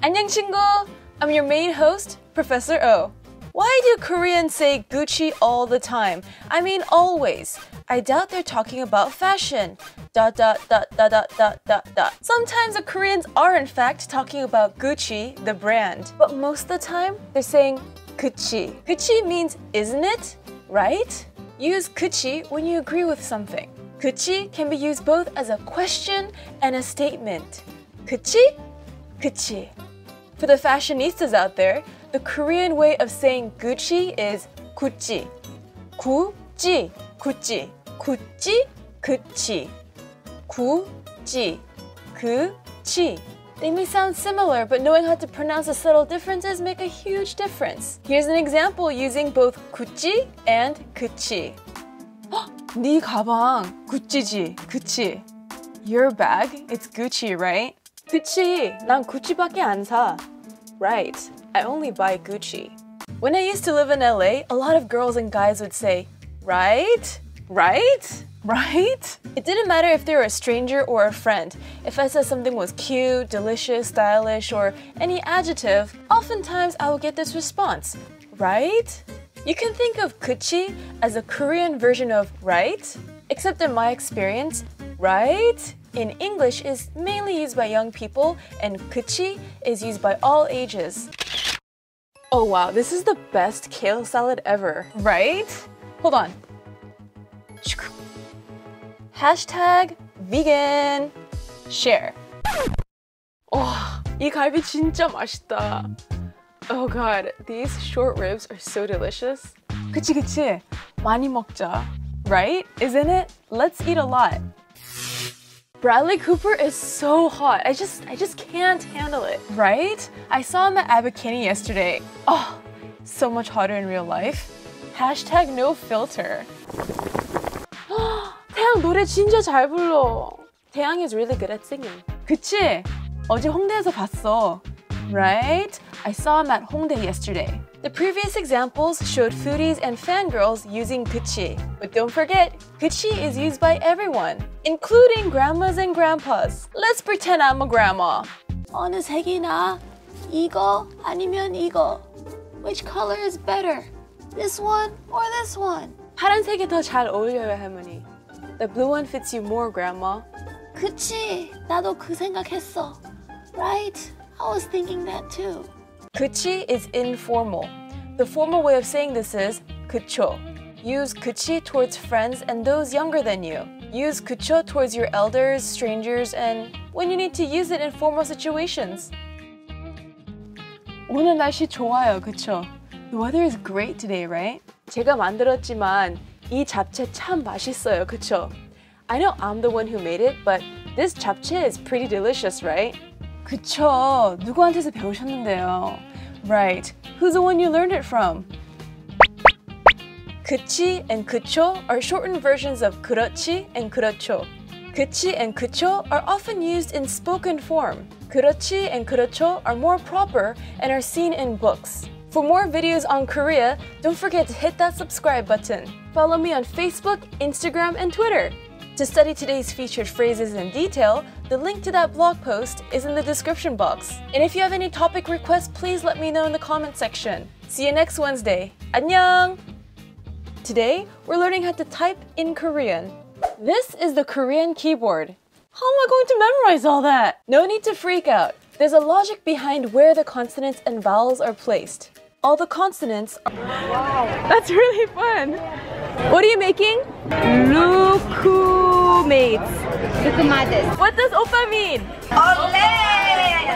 안녕 친구. I'm your main host, Professor O. Why do Koreans say Gucci all the time? I mean always. I doubt they're talking about fashion. Dot dot dot dot dot dot dot dot. Sometimes the Koreans are in fact talking about Gucci, the brand. But most of the time, they're saying Gucci. Gucci means isn't it? Right? Use Gucci when you agree with something. Gucci can be used both as a question and a statement. Gucci? Gucci. For the fashionistas out there, the Korean way of saying Gucci is Gucci. Gucci, Gucci, Gucci, Gucci. Gucci, Gucci. They may sound similar, but knowing how to pronounce the subtle differences make a huge difference. Here's an example using both Gucci and Gucci. 네 가방 구찌지, 그치? Your bag, it's Gucci, right? 그치, 난 구찌밖에 안 사. Right, I only buy Gucci. When I used to live in LA, a lot of girls and guys would say, right? Right? Right? It didn't matter if they were a stranger or a friend. If I said something was cute, delicious, stylish, or any adjective, oftentimes I would get this response, right? You can think of Gucci as a Korean version of right, except in my experience, right in English is mainly used by young people and Gucci is used by all ages. Oh wow, this is the best kale salad ever, right? Hold on. Hashtag vegan share. 와, 이 갈비 진짜 맛있다. Oh god, these short ribs are so delicious. 그치 그치, 많이 먹자. Right? Isn't it? Let's eat a lot. Bradley Cooper is so hot. I just, I just can't handle it, right? I saw him at Abbot Kinney yesterday. Oh, so much hotter in real life. Hashtag no filter. 태양 노래 진짜 잘 불러. 태양 is really good at singing. 그치? 어제 홍대에서 봤어. Right? I saw him at Hongdae yesterday. The previous examples showed foodies and fangirls using Gucci. But don't forget, Gucci is used by everyone, including grandmas and grandpas. Let's pretend I'm a grandma. 어느 색이 나? 이거 아니면 이거? Which color is better? This one or this one? 파란색이 더 잘 어울려요, 할머니. The blue one fits you more, grandma. 그치, 나도 그 생각했어. Right? I was thinking that too. 그치 is informal. The formal way of saying this is 그쵸. Use 그치 towards friends and those younger than you. Use 그쵸 towards your elders, strangers, and when you need to use it in formal situations. 오늘 날씨 좋아요, 그쵸? The weather is great today, right? 제가 만들었지만 이 잡채 참 맛있어요, 그쵸? I know I'm the one who made it, but this 잡채 is pretty delicious, right? 그쵸. 누구한테서 배우셨는데요? Right. Who's the one you learned it from? 그치 and 그쵸 are shortened versions of 그렇지 and 그렇죠. 그치 and 그쵸 are often used in spoken form. 그렇지 and 그렇죠 are more proper and are seen in books. For more videos on Korea, don't forget to hit that subscribe button. Follow me on Facebook, Instagram, and Twitter. To study today's featured phrases in detail, the link to that blog post is in the description box. And if you have any topic requests, please let me know in the comment section. See you next Wednesday. 안녕! Today, we're learning how to type in Korean. This is the Korean keyboard. How am I going to memorize all that? No need to freak out. There's a logic behind where the consonants and vowels are placed. All the consonants are. Wow. That's really fun. What are you making? Lukumates. Lukumades. What does opa mean? Ole!